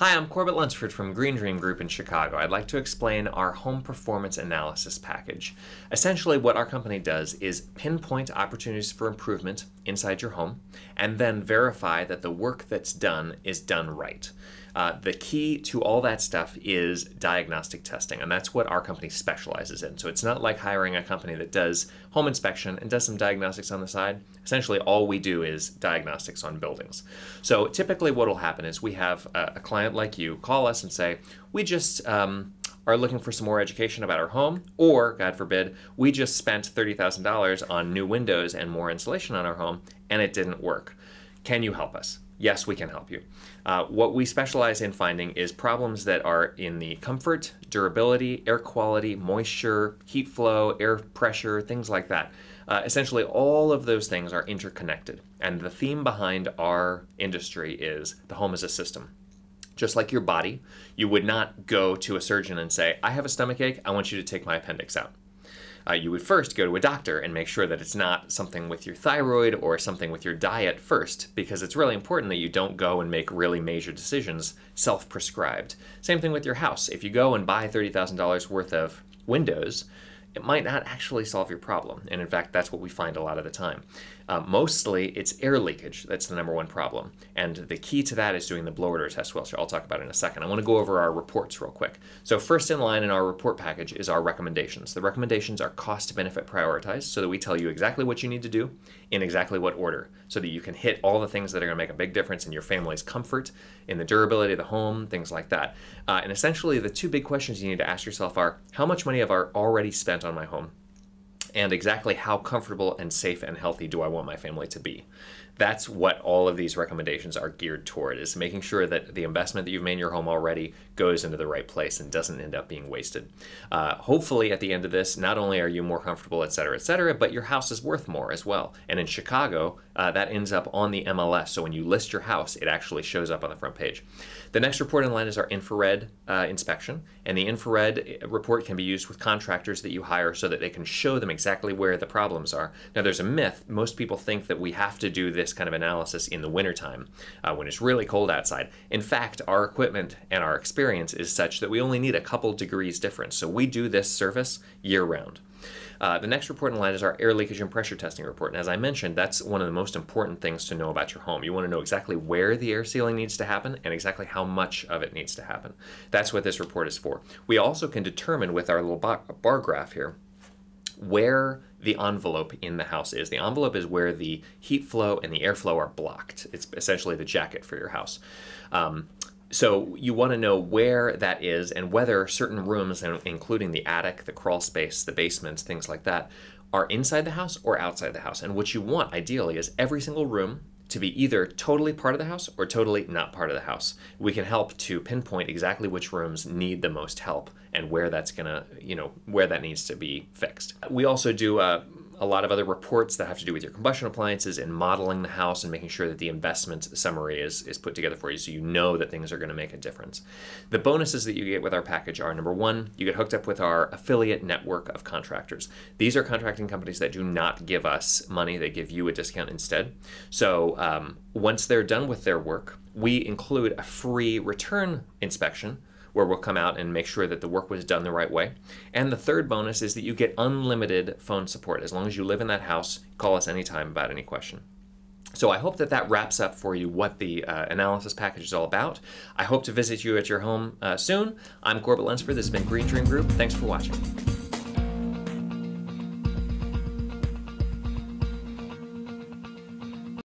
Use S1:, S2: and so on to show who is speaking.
S1: Hi, I'm Corbett Lunsford from Green Dream Group in Chicago. I'd like to explain our home performance analysis package. Essentially, what our company does is pinpoint opportunities for improvement inside your home and then verify that the work that's done is done right. Uh, the key to all that stuff is diagnostic testing, and that's what our company specializes in. So it's not like hiring a company that does home inspection and does some diagnostics on the side. Essentially, all we do is diagnostics on buildings. So typically, what will happen is we have a, a client like you call us and say, We just um, are looking for some more education about our home, or, God forbid, we just spent $30,000 on new windows and more insulation on our home, and it didn't work. Can you help us? Yes, we can help you. Uh, what we specialize in finding is problems that are in the comfort, durability, air quality, moisture, heat flow, air pressure, things like that. Uh, essentially, all of those things are interconnected. And the theme behind our industry is the home is a system. Just like your body, you would not go to a surgeon and say, I have a stomach ache, I want you to take my appendix out uh, you would first go to a doctor and make sure that it's not something with your thyroid or something with your diet first, because it's really important that you don't go and make really major decisions self prescribed. Same thing with your house. If you go and buy $30,000 worth of windows, it might not actually solve your problem. And in fact, that's what we find a lot of the time. Uh, mostly, it's air leakage that's the number one problem. And the key to that is doing the blower door test, which I'll talk about in a second. I want to go over our reports real quick. So, first in line in our report package is our recommendations. The recommendations are cost benefit prioritized so that we tell you exactly what you need to do in exactly what order so that you can hit all the things that are going to make a big difference in your family's comfort, in the durability of the home, things like that. Uh, and essentially, the two big questions you need to ask yourself are how much money have I already spent on my home? And exactly how comfortable and safe and healthy do I want my family to be. That's what all of these recommendations are geared toward is making sure that the investment that you've made in your home already goes into the right place and doesn't end up being wasted. Uh, hopefully at the end of this, not only are you more comfortable, et cetera, et cetera, but your house is worth more as well. And in Chicago, uh, that ends up on the MLS. So when you list your house, it actually shows up on the front page. The next report in line is our infrared uh, inspection. And the infrared uh, report can be used with contractors that you hire so that they can show them exactly where the problems are. Now, there's a myth. Most people think that we have to do this kind of analysis in the wintertime uh, when it's really cold outside. In fact, our equipment and our experience is such that we only need a couple degrees difference. So we do this service year round. Uh, the next report in line is our air leakage and pressure testing report. And as I mentioned, that's one of the most important things to know about your home. You want to know exactly where the air sealing needs to happen and exactly how much of it needs to happen. That's what this report is for. We also can determine with our little bar graph here where the envelope in the house is. The envelope is where the heat flow and the airflow are blocked. It's essentially the jacket for your house. Um, so you want to know where that is and whether certain rooms, including the attic, the crawl space, the basements, things like that, are inside the house or outside the house. And what you want ideally is every single room to be either totally part of the house or totally not part of the house. We can help to pinpoint exactly which rooms need the most help and where that's gonna, you know, where that needs to be fixed. We also do uh, a lot of other reports that have to do with your combustion appliances and modeling the house and making sure that the investment summary is, is put together for you so you know that things are going to make a difference. The bonuses that you get with our package are number one, you get hooked up with our affiliate network of contractors. These are contracting companies that do not give us money, they give you a discount instead. So um, once they're done with their work, we include a free return inspection where we'll come out and make sure that the work was done the right way. And the third bonus is that you get unlimited phone support. As long as you live in that house, call us anytime about any question. So I hope that that wraps up for you what the uh, analysis package is all about. I hope to visit you at your home uh, soon. I'm Corbett Lunsford. This has been Green Dream Group. Thanks for watching.